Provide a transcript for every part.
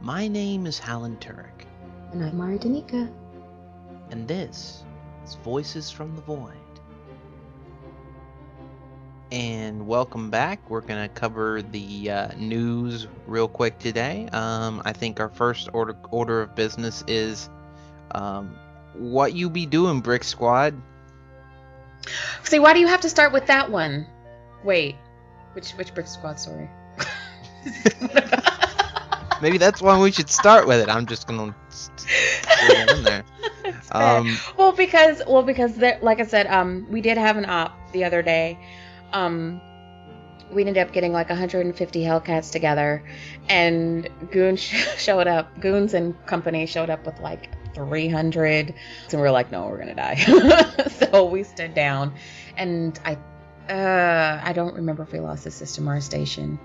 My name is Hallan Turrek, And I'm Arydanika. and this is Voices from the Void. And welcome back. We're going to cover the uh, news real quick today. Um, I think our first order order of business is um, what you be doing, Brick Squad. See, why do you have to start with that one? Wait, which which Brick Squad story? Maybe that's why we should start with it. I'm just going to throw it in there. Um, well, because well, because there, like I said, um, we did have an op the other day. Um, we ended up getting like 150 Hellcats together, and Goons showed up. Goons and company showed up with like 300, and we were like, no, we're gonna die. so we stood down, and I, uh, I don't remember if we lost a system or a station.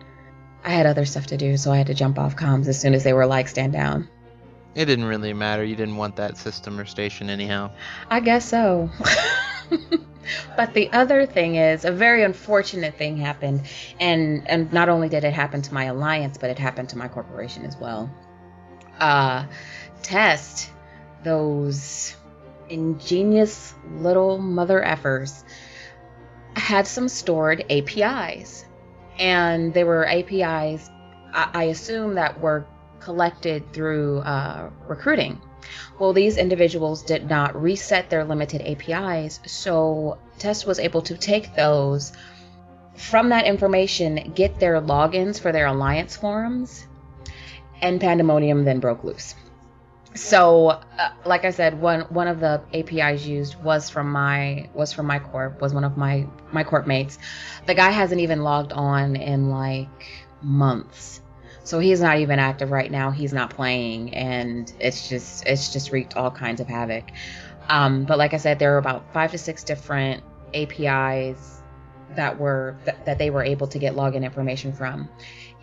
I had other stuff to do, so I had to jump off comms as soon as they were like, stand down. it didn't really matter. You didn't want that system or station anyhow. I guess so. but the other thing is a very unfortunate thing happened and and not only did it happen to my alliance but it happened to my corporation as well. Uh test those ingenious little mother effers had some stored APIs and there were APIs I, I assume that were collected through uh, recruiting. Well, these individuals did not reset their limited APIs, so Test was able to take those from that information, get their logins for their alliance forums, and pandemonium then broke loose. So, uh, like I said, one one of the APIs used was from my was from my corp was one of my my corp mates. The guy hasn't even logged on in like months. So he's not even active right now. He's not playing and it's just it's just wreaked all kinds of havoc. Um, but like i said there were about five to six different apis that were that, that they were able to get login information from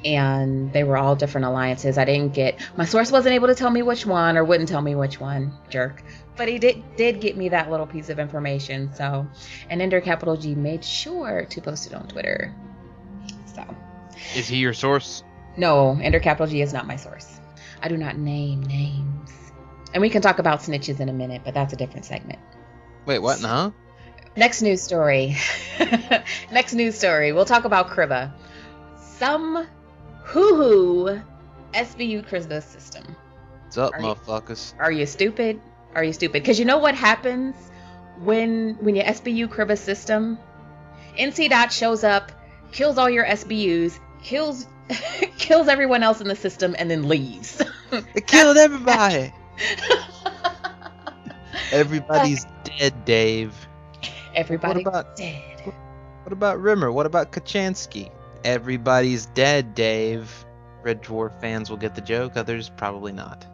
and they were all different alliances i didn't get my source wasn't able to tell me which one or wouldn't tell me which one jerk but he did did get me that little piece of information so and ender capital g made sure to post it on twitter so Is he your source? no, Ender Capital G is not my source. I do not name names. And we can talk about snitches in a minute, but that's a different segment. Wait, what? Huh? Next news story. Next news story. We'll talk about Chribba. Some hoo hoo SBU Chribba system. What's up, Are you- motherfuckers? Are you stupid? Are you stupid? Because you know what happens when when your SBU Chribba system, NC dot shows up, kills all your SBUs, kills kills everyone else in the system, and then leaves. It killed everybody. Everybody's dead, Dave. Everybody's about- dead. What about Rimmer? What about Kochanski? Everybody's dead, Dave. Red Dwarf fans will get the joke, others probably not.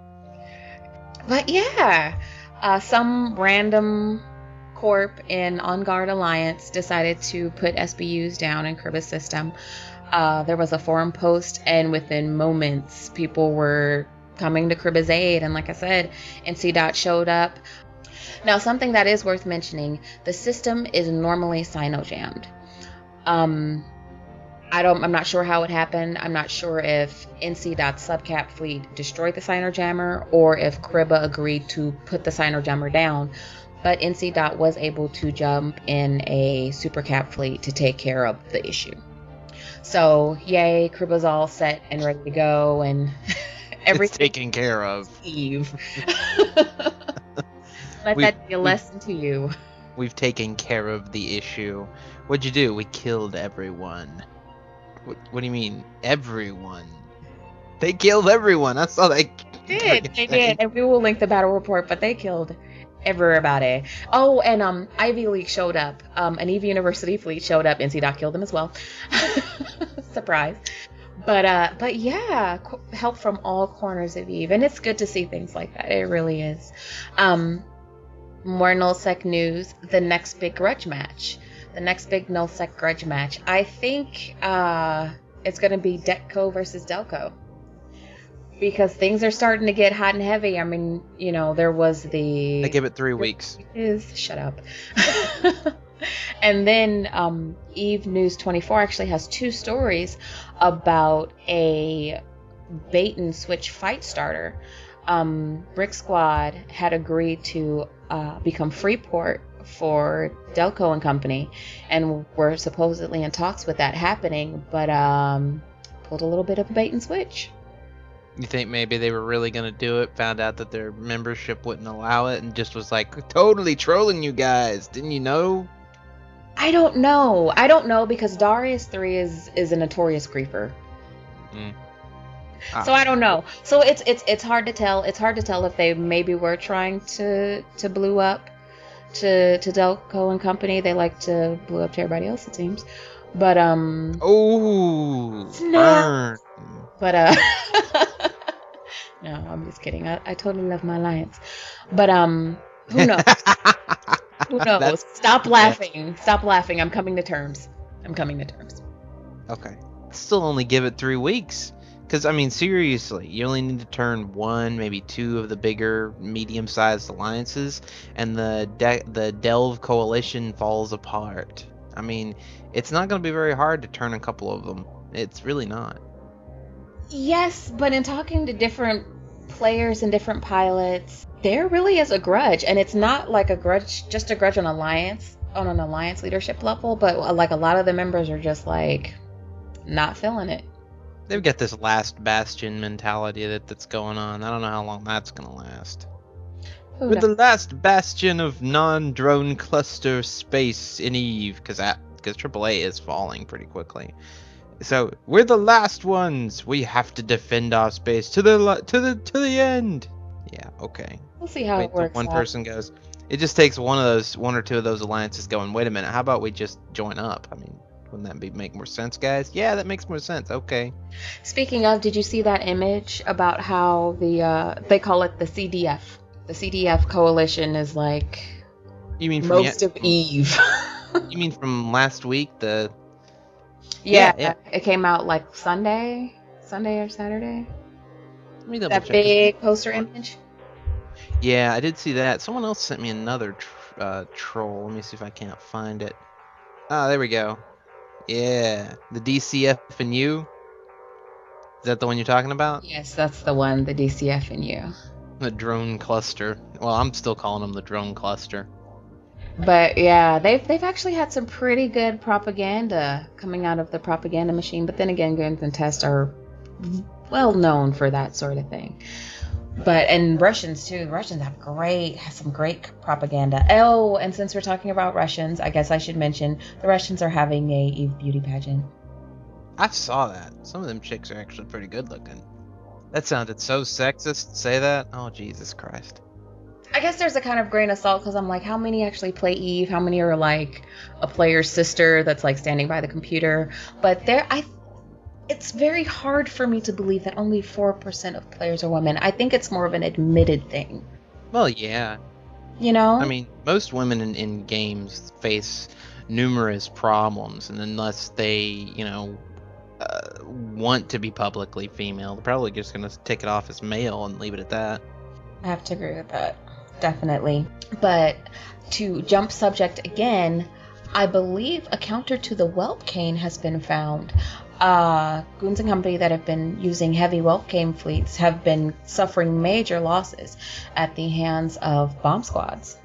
But yeah, uh, some random corp in On Guard Alliance decided to put SBUs down in Chribba's system. Uh, there was a forum post, and within moments, people were coming to Chribba's aid. And like I said, NC Dot showed up. Now, something that is worth mentioning: the system is normally cyno jammed. Um, I don't. I'm not sure how it happened. I'm not sure if NC Dot subcap fleet destroyed the cyno jammer or if Chribba agreed to put the cyno jammer down. But NC Dot was able to jump in a supercap fleet to take care of the issue. So yay, Chribba's all set and ready to go, and It's taken care of. Eve. Let We- that be a lesson to you. We've taken care of the issue. What'd you do? We killed everyone. What, what do you mean, everyone? They killed everyone. That's all they did. They did. And we will link the battle report, but they killed everybody. Oh, and um Ivy League showed up. Um an Eve University fleet showed up. NC Dot killed them as well. Surprise. But uh but yeah, qu- help from all corners of Eve. And it's good to see things like that. It really is. Um more nullsec news, the next big grudge match. The next big nullsec grudge match. I think uh it's gonna be DekCo versus Delco because things are starting to get hot and heavy. I mean, you know, there was the They give it three weeks. is shut up. and then um, Eve News 24 actually has two stories about a bait and switch fight starter. Um, Brick Squad had agreed to uh, become Freeport for Delco and Company, and we're supposedly in talks with that happening, but um, pulled a little bit of a bait and switch. You think maybe they were really gonna do it, found out that their membership wouldn't allow it, and just was like totally trolling you guys? Didn't you know? I don't know. I don't know because Darius three is is a notorious creeper. Mm. So I don't know. So it's it's it's hard to tell. It's hard to tell if they maybe were trying to to blue up to to Delco and company. They like to blue up to everybody else it seems. But um Oh, burn. but uh No, I'm just kidding. I, I totally love my alliance. But um who knows? Who knows? That's- Stop laughing. Stop laughing. I'm coming to terms. I'm coming to terms. Okay. Still only give it three weeks. Because, I mean, seriously, you only need to turn one, maybe two of the bigger, medium sized alliances, and the, de- the Delve Coalition falls apart. I mean, it's not going to be very hard to turn a couple of them. It's really not. Yes, but in talking to different players and different pilots, there really is a grudge, and it's not like a grudge, just a grudge on alliance on an alliance leadership level, but uh, like a lot of the members are just like not feeling it. They've got this last bastion mentality that, that's going on. I don't know how long that's going to last. Who We're the last bastion of non-drone cluster space in Eve, because that because AAA is falling pretty quickly. So we're the last ones. We have to defend our space to the to the to the end. Yeah, okay. we'll see how Wait it works. one out. person goes. It just takes one of those, one or two of those alliances going. Wait a minute. How about we just join up? I mean, wouldn't that be make more sense, guys? Yeah, that makes more sense. Okay. Speaking of, did you see that image about how the uh, they call it the CDF? The CDF coalition is like You mean from most ye- of Eve. you mean from last week? The yeah, Yeah, it came out like Sunday, Sunday or Saturday. let me double That check. big poster image. Yeah, I did see that. Someone else sent me another tr- uh, troll. Let me see if I can't find it. Ah, there we go. Yeah, the DCF and you. Is that the one you're talking about? Yes, that's the one, the DCF and you. The drone cluster. Well, I'm still calling them the drone cluster. But yeah, they've they've actually had some pretty good propaganda coming out of the propaganda machine. But then again, Goons and Test are well known for that sort of thing. But and Russians too. Russians have great have some great propaganda. Oh, and since we're talking about Russians, I guess I should mention the Russians are having a Eve beauty pageant. I saw that. Some of them chicks are actually pretty good looking. That sounded so sexist. to Say that? Oh Jesus Christ. I guess there's a kind of grain of salt because I'm like, how many actually play Eve? How many are like a player's sister that's like standing by the computer? But there, I, it's very hard for me to believe that only four percent of players are women. I think it's more of an admitted thing, Well, yeah. you know. I mean, most women in, in games face numerous problems, and unless they, you know, uh, want to be publicly female, they're probably just gonna take it off as male and leave it at that. I have to agree with that, definitely. But to jump subject again, I believe a counter to the whelp cane has been found. Uh, Goons and Company that have been using heavy whelp cane fleets have been suffering major losses at the hands of bomb squads.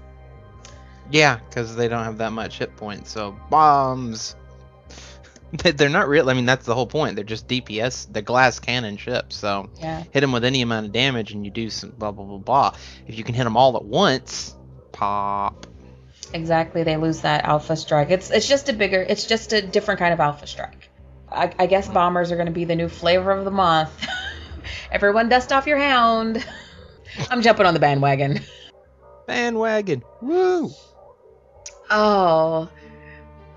Yeah, because they don't have that much hit points, so bombs. They- They're not real. I mean, that's the whole point. They're just DPS. They're glass cannon ships, so Yeah. hit them with any amount of damage, and you do some blah blah blah blah. If you can hit them all at once, pop. Exactly, they lose that alpha strike. It's it's just a bigger, it's just a different kind of alpha strike. I, I guess bombers are going to be the new flavor of the month. Everyone, dust off your hound. I'm jumping on the bandwagon. Bandwagon. Woo! Oh,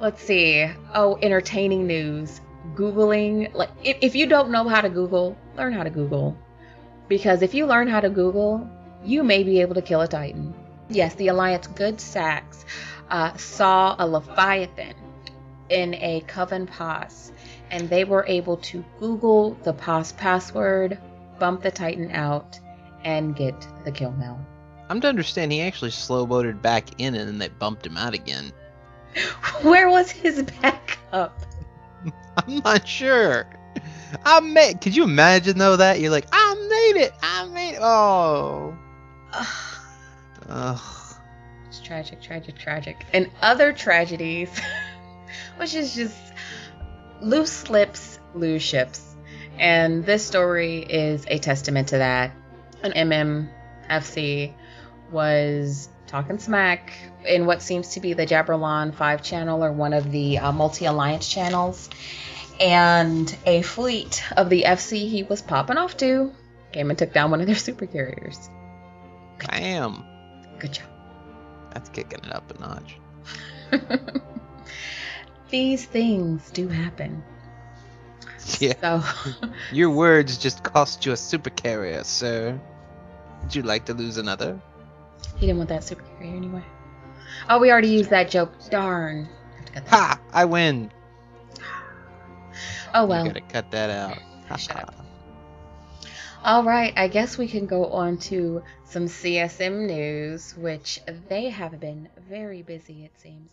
let's see. Oh, entertaining news. Googling. Like, if, if you don't know how to Google, learn how to Google. Because if you learn how to Google, you may be able to kill a Titan. Yes, the Alliance Good Sacks uh, saw a Leviathan in a C0VEN POS, and they were able to Google the POS password, bump the Titan out, and get the kill now. I'm to understand he actually slow boated back in and then they bumped him out again. Where was his backup? I'm not sure. I made. Could you imagine though that you're like, I made it. I made it. Oh. Ugh. It's tragic, tragic, tragic. And other tragedies, which is just loose lips, lose ships. And this story is a testament to that. An MMFC was talking smack in what seems to be the Jabberlon 5 channel or one of the uh, multi alliance channels. And a fleet of the FC he was popping off to came and took down one of their super carriers. Bam. Good job. That's kicking it up a notch. These things do happen. Yeah. So, Your words just cost you a super carrier, sir. Would you like to lose another? he didn't want that super carrier anyway. Oh, we already used that joke. Darn. Have to cut that. Ha! I win. Oh well. You gotta cut that out. Shut up. All right, I guess we can go on to some CSM news, which they have been very busy, it seems.